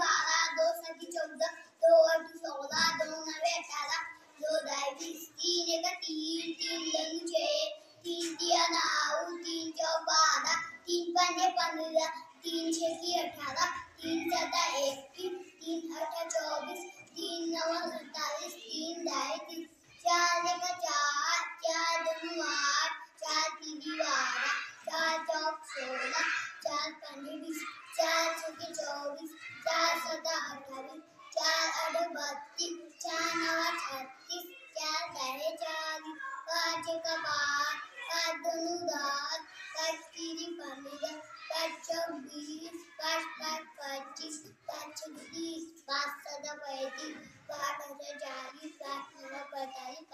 बारह, दो सखी चौदह, दो अठ सोलह, दो नवे अठारह, दो ढाई बीस, तीन एक, तीन तीन दंग छः, तीन दिया नौ, तीन चौ बारह, तीन पन्ने पंद्रह, तीन छः की अठारह, तीन सदा एक तीन अठा चौबीस, तीन नौ सत्ताईस तीन ढाई तीन, चार एक चार चार दो आठ, चार तीन बारह, चार चौक सोलह, चार पंद्रह बीस, चार छः चौबीस चार सता अठाईस चार आठ बत्तीस, चार नौ छत्तीस, चार दहे चालीस, पाँच का पाँच पाँच दोनों दस पाँच तीन पंद्रह, पाँच चौबीस, पाँच पाँच पच्चीस, पाँच तीस पाँच सदा पैंतीस, पाँच हज़ार चालीस, पाँच नौ पैंतालीस